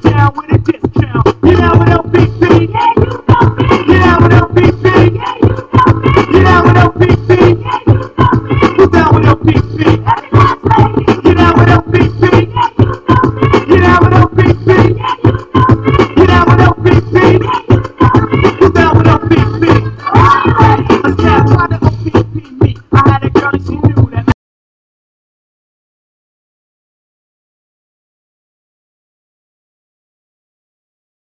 Down with a discount.